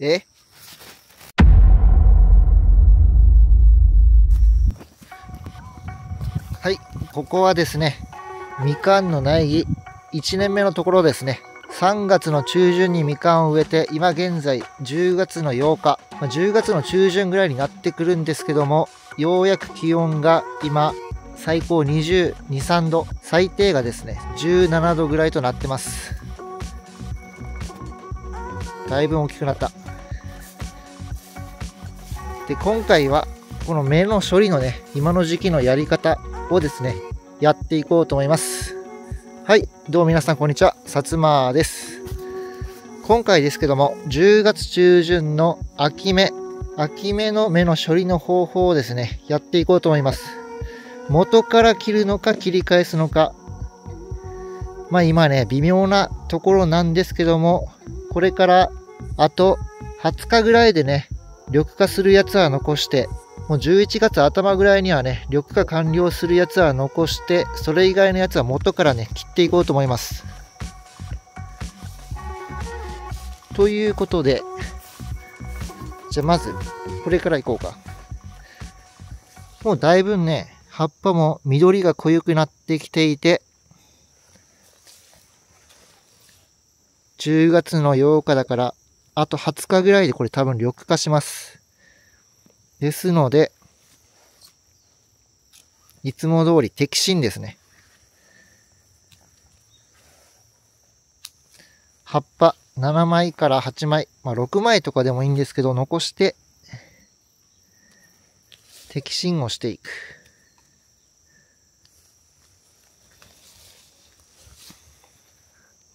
え？はい、ここはですね、みかんの苗木1年目のところですね。3月の中旬にみかんを植えて、今現在10月の8日、ま、10月の中旬ぐらいになってくるんですけども、ようやく気温が今、最高22、3度、最低がですね、17度ぐらいとなってます。だいぶ大きくなった。で、今回は、この芽の処理のね、今の時期のやり方をですね、やっていこうと思います。はい、どうも皆さんこんにちは、さつまです。今回ですけども、10月中旬の秋芽、秋芽の芽の処理の方法をですね、やっていこうと思います。元から切るのか切り返すのか、まあ今ね、微妙なところなんですけども、これからあと20日ぐらいでね、緑化するやつは残して、もう11月頭ぐらいにはね、緑化完了するやつは残して、それ以外のやつは元からね、切っていこうと思います。ということで、じゃあまず、これからいこうか。もうだいぶね、葉っぱも緑が濃ゆくなってきていて、10月の8日だから、あと20日ぐらいでこれ多分緑化します。ですので、いつも通り摘心ですね。葉っぱ7枚から8枚、まあ6枚とかでもいいんですけど、残して、摘心をしていく。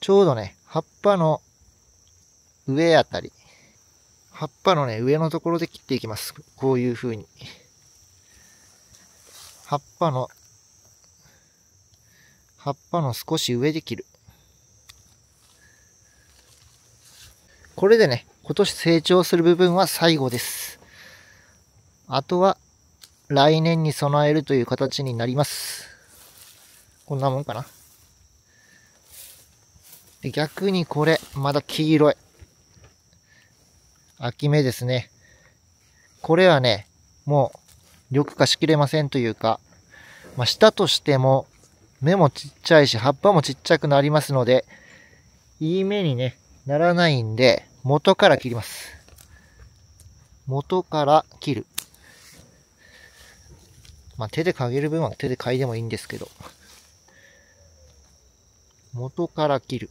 ちょうどね、葉っぱの上あたり、葉っぱのね、上のところで切っていきます。こういう風に。葉っぱの、葉っぱの少し上で切る。これでね、今年成長する部分は最後です。あとは、来年に備えるという形になります。こんなもんかな。逆にこれ、まだ黄色い。秋芽ですね。これはね、もう緑化しきれませんというか、まあ、したとしても芽もちっちゃいし葉っぱもちっちゃくなりますので、いい芽にね、ならないんで、元から切ります。元から切る。まあ、手で嗅げる分は手で嗅いでもいいんですけど、元から切る。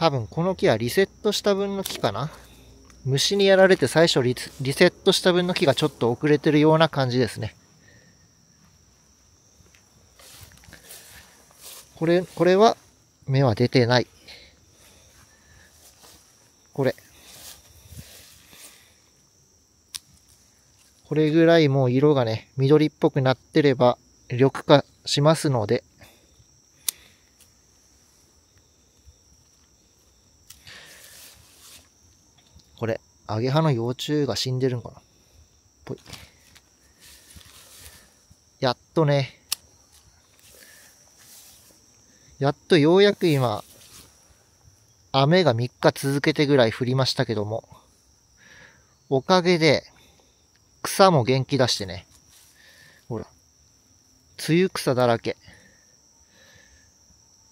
多分この木はリセットした分の木かな虫にやられて最初リリセットした分の木がちょっと遅れてるような感じですね。これ、これは芽は出てない。これ。これぐらいもう色がね、緑っぽくなってれば緑化しますので、これ、アゲハの幼虫が死んでるんかな？ぽい。やっとね、やっとようやく今、雨が3日続けてぐらい降りましたけども、おかげで、草も元気出してね、ほら、梅雨草だらけ。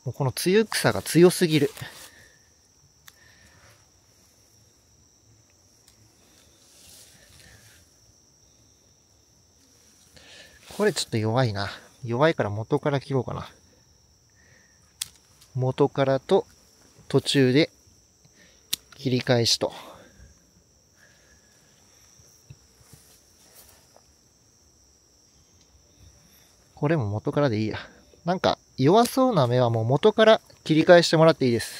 もうこの梅雨草が強すぎる。これちょっと弱いな。弱いから元から切ろうかな。元からと途中で切り返しと。これも元からでいいや。なんか弱そうな目はもう元から切り返してもらっていいです。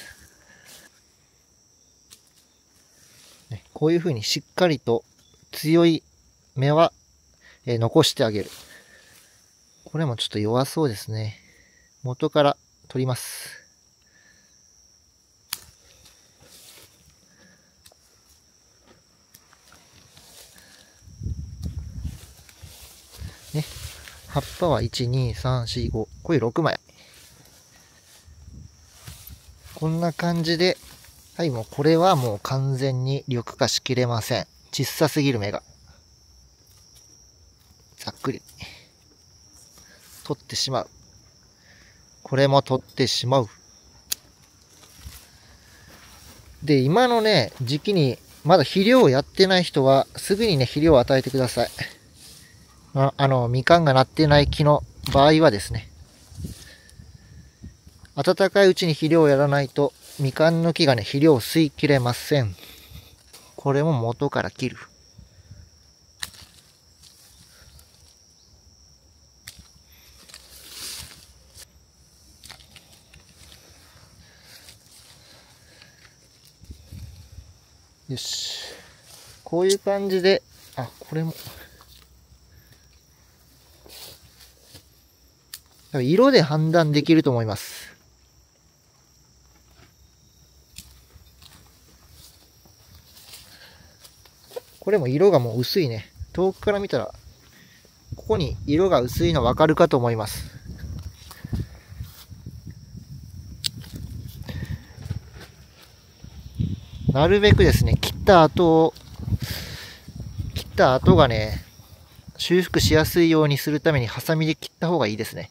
ね、こういう風にしっかりと強い目は、え、残してあげる。これもちょっと弱そうですね。元から取ります。ね。葉っぱは1、2、3、4、5。これ6枚。こんな感じではい、もうこれはもう完全に緑化しきれません。小さすぎる目が。ざっくり。取ってしまう。これも取ってしまう。で、今のね、時期にまだ肥料をやってない人は、すぐにね、肥料を与えてください。ああの、みかんがなってない木の場合はですね、暖かいうちに肥料をやらないと、みかんの木がね、肥料を吸い切れません。これも元から切る。よし。こういう感じで、あ、これも。色で判断できると思います。これも色がもう薄いね。遠くから見たら、ここに色が薄いのわかるかと思います。なるべくですね、切った後切った後がね、修復しやすいようにするためにハサミで切った方がいいですね。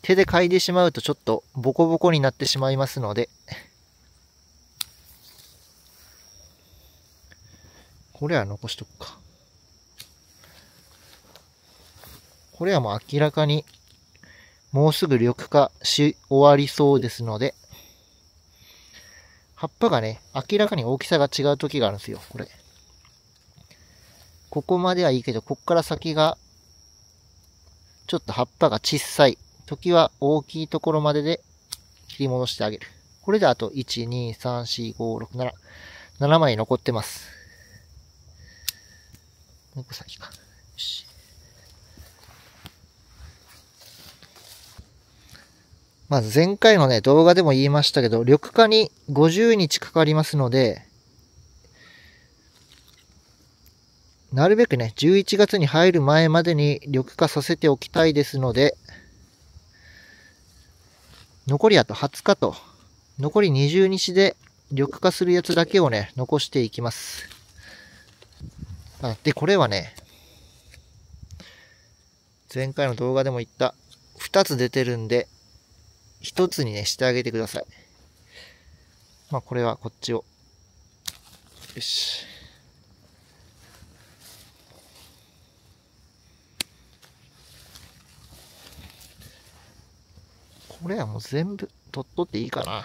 手で嗅いでしまうとちょっとボコボコになってしまいますので、これは残しとくか。これはもう明らかにもうすぐ緑化し終わりそうですので、葉っぱがね、明らかに大きさが違う時があるんですよ、これ。ここまではいいけど、こっから先が、ちょっと葉っぱが小さい時は大きいところまでで切り戻してあげる。これであと1、2、3、4、5、6、7、7枚残ってます。もう一個先か。よし。まず前回のね、動画でも言いましたけど、緑化に50日かかりますので、なるべくね、11月に入る前までに緑化させておきたいですので、残りあと20日と、残り20日で緑化するやつだけをね、残していきます。あで、これはね、前回の動画でも言った、2つ出てるんで、一つにね、してあげてください。まあ、これはこっちを。よし。これはもう全部取っとっていいかな。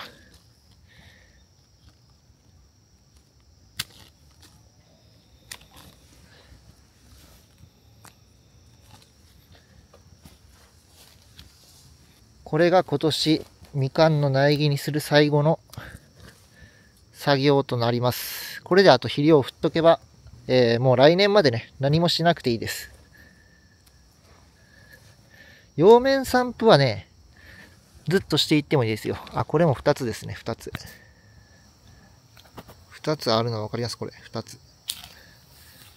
これが今年みかんの苗木にする最後の作業となります。これであと肥料を振っとけば、えー、もう来年までね、何もしなくていいです。葉面散布はね、ずっとしていってもいいですよ。あ、これも2つですね、2つ。2つあるの分かりますこれ。2つ。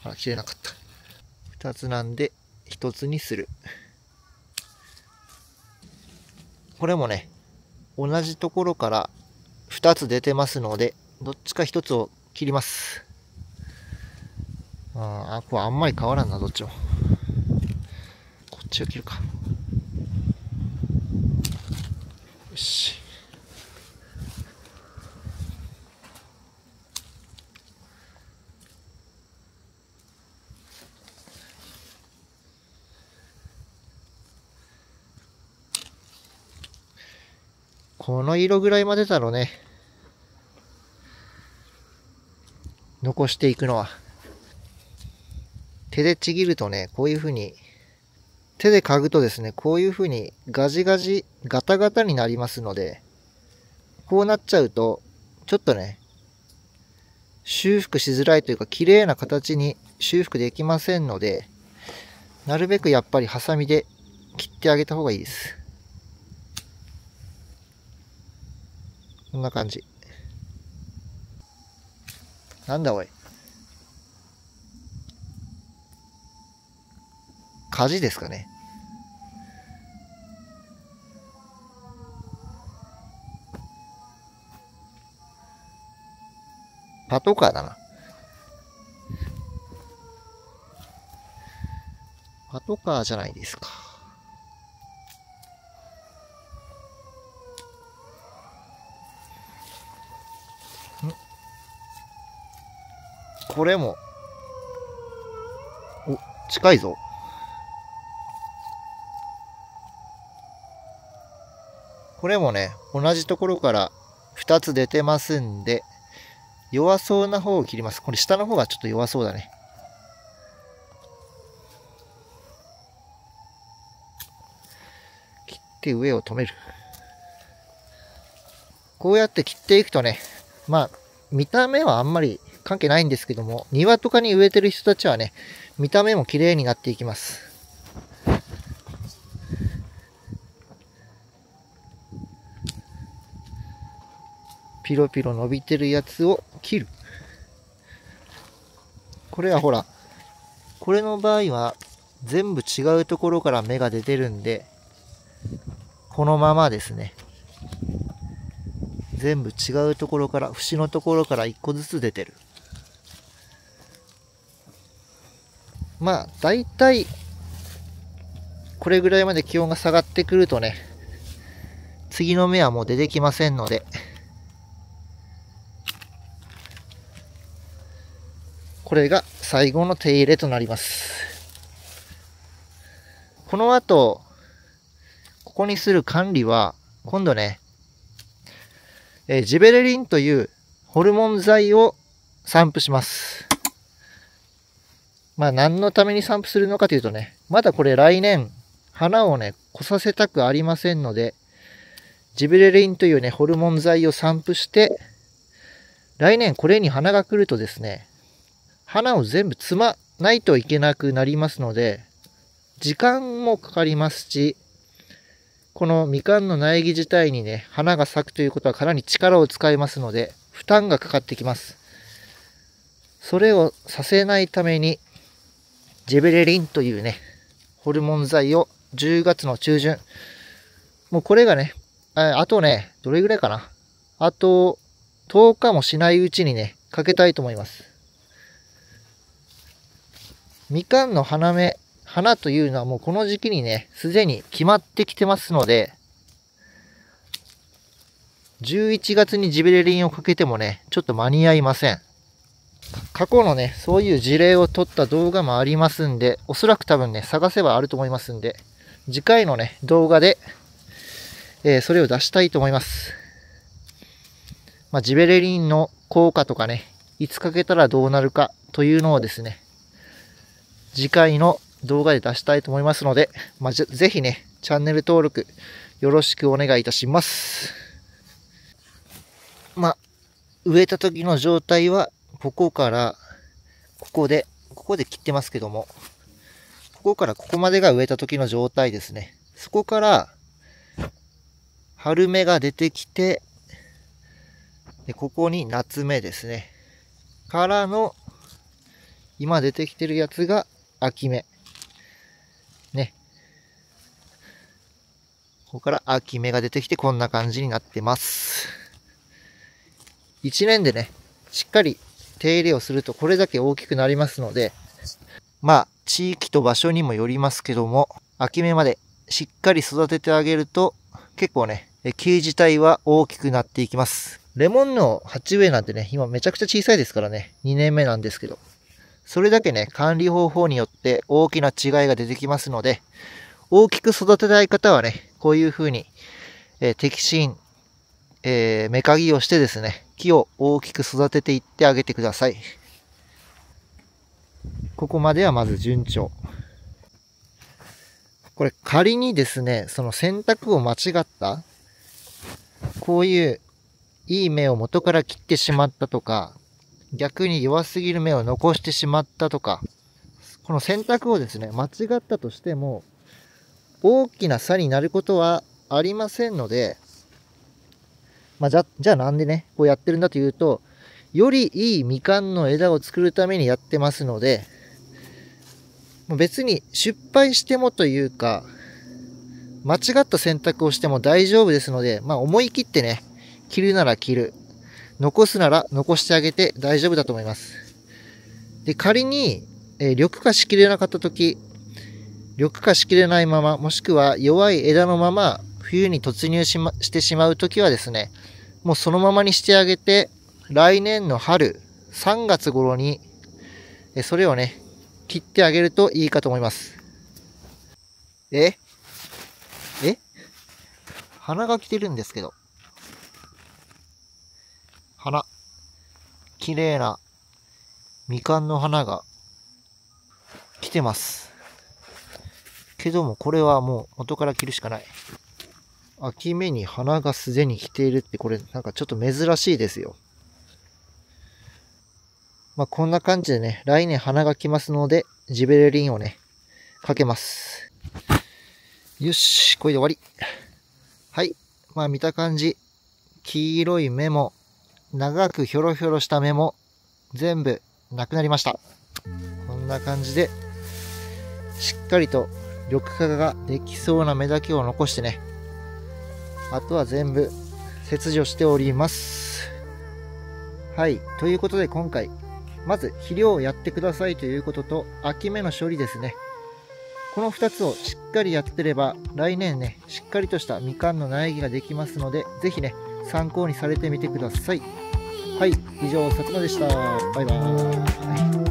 あ、切れなかった。2つなんで、1つにする。これもね、同じところから2つ出てますので、どっちか1つを切ります。うんあ、これあんまり変わらんな、どっちも。こっちを切るか。よし。この色ぐらいまでだろうね。残していくのは。手でちぎるとね、こういう風に、手で嗅ぐとですね、こういう風にガジガジ、ガタガタになりますので、こうなっちゃうと、ちょっとね、修復しづらいというか、綺麗な形に修復できませんので、なるべくやっぱりハサミで切ってあげた方がいいです。こんな感じ。なんだおい。火事ですかね。パトカーだな。パトカーじゃないですか。これも、お、近いぞ。これもね、同じところから2つ出てますんで、弱そうな方を切ります。これ下の方がちょっと弱そうだね。切って上を止める。こうやって切っていくとね、まあ、見た目はあんまり関係ないんですけども、庭とかに植えてる人たちはね、見た目も綺麗になっていきます。ピロピロ伸びてるやつを切る。これはほら、これの場合は全部違うところから芽が出てるんで、このままですね。全部違うところから、節のところから1個ずつ出てる。まあ、大体、これぐらいまで気温が下がってくるとね、次の芽はもう出てきませんので、これが最後の手入れとなります。この後、ここにする管理は、今度ね、えー、ジベレリンというホルモン剤を散布します。まあ何のために散布するのかというとね、まだこれ来年、花をね、来させたくありませんので、ジベレリンというね、ホルモン剤を散布して、来年これに花が来るとですね、花を全部摘まないといけなくなりますので、時間もかかりますし、このみかんの苗木自体にね、花が咲くということはかなり力を使いますので、負担がかかってきます。それをさせないために、ジェベレリンというね、ホルモン剤を10月の中旬、もうこれがね、あとね、どれぐらいかな。あと10日もしないうちにね、かけたいと思います。みかんの花芽、花というのはもうこの時期にね、すでに決まってきてますので、11月にジベレリンをかけてもね、ちょっと間に合いません。過去のね、そういう事例を撮った動画もありますんで、おそらく多分ね、探せばあると思いますんで、次回のね、動画で、えー、それを出したいと思います。まあ、ジベレリンの効果とかね、いつかけたらどうなるかというのをですね、次回の動画で出したいと思いますので、まあ、ぜひね、チャンネル登録よろしくお願いいたします。まあ、植えた時の状態は、ここから、ここで、ここで切ってますけども、ここからここまでが植えた時の状態ですね。そこから、春芽が出てきて、で、ここに夏芽ですね。からの、今出てきてるやつが秋芽。ね。ここから秋芽が出てきてこんな感じになってます。1年でね、しっかり手入れをするとこれだけ大きくなりますので、まあ、地域と場所にもよりますけども、秋芽までしっかり育ててあげると、結構ね、木自体は大きくなっていきます。レモンの鉢植えなんてね、今めちゃくちゃ小さいですからね、2年目なんですけど。それだけね、管理方法によって大きな違いが出てきますので、大きく育てたい方はね、こういう風に、えー、適心、えー、目鍵をしてですね、木を大きく育てていってあげてください。ここまではまず順調。これ仮にですね、その選択を間違った、こういういい芽を元から切ってしまったとか、逆に弱すぎる目を残してしまったとか、この選択をですね、間違ったとしても、大きな差になることはありませんので、まあ、じゃ、じゃあなんでね、こうやってるんだというと、よりいいみかんの枝を作るためにやってますので、別に失敗してもというか、間違った選択をしても大丈夫ですので、まあ思い切ってね、切るなら切る。残すなら残してあげて大丈夫だと思います。で、仮に、えー、緑化しきれなかった時、緑化しきれないまま、もしくは弱い枝のまま冬に突入し,、ま、してしまう時はですね、もうそのままにしてあげて、来年の春、3月頃に、それをね、切ってあげるといいかと思います。え？え？鼻が来てるんですけど。花。綺麗なみかんの花が来てます。けどもこれはもう元から切るしかない。秋目に花がすでに来ているってこれなんかちょっと珍しいですよ。まあ、こんな感じでね、来年花が来ますので、ジベレリンをね、かけます。よし、これで終わり。はい。まあ見た感じ、黄色い目も、長くひょろひょろした目も、全部なくなりました。こんな感じで、しっかりと緑化ができそうな目だけを残してね、あとは全部切除しております。はい。ということで今回、まず肥料をやってくださいということと、秋芽の処理ですね。この2つをしっかりやってれば、来年ね、しっかりとしたみかんの苗木ができますので、ぜひね、参考にされてみてください。はい、以上、さつまでした。バイバーイ。